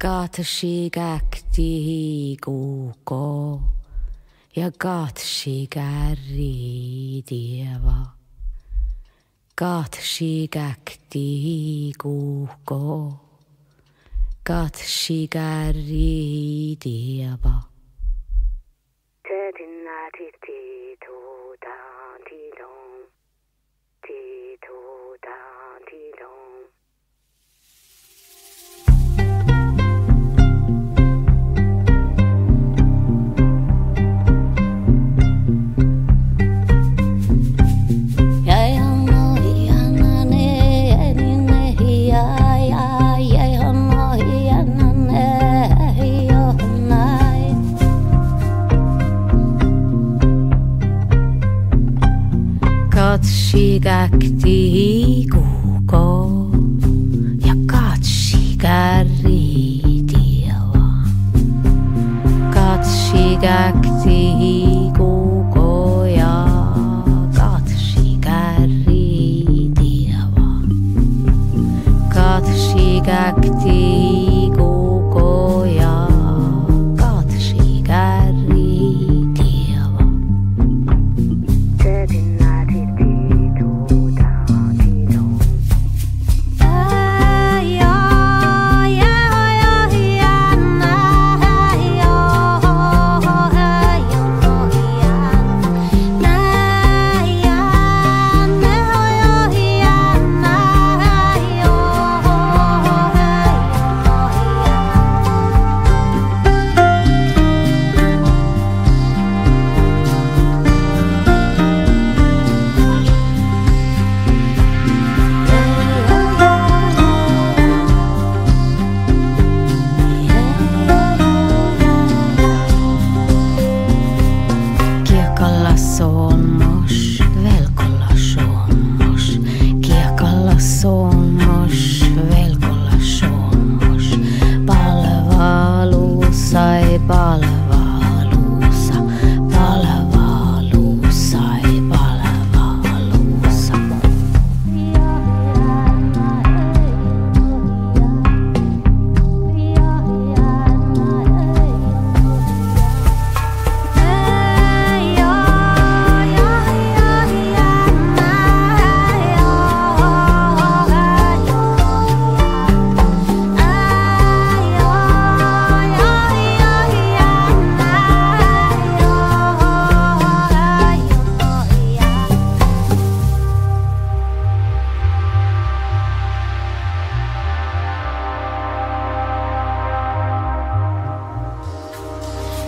Gata sig akti goko Ja gat sig di dieva Gat sig akti goko Gat sig di efo Sokat sigákti kúkó, jakat sigáríti van. Kat sigákti kúkója, kat sigáríti van. Kat sigákti play ball.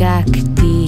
cacti.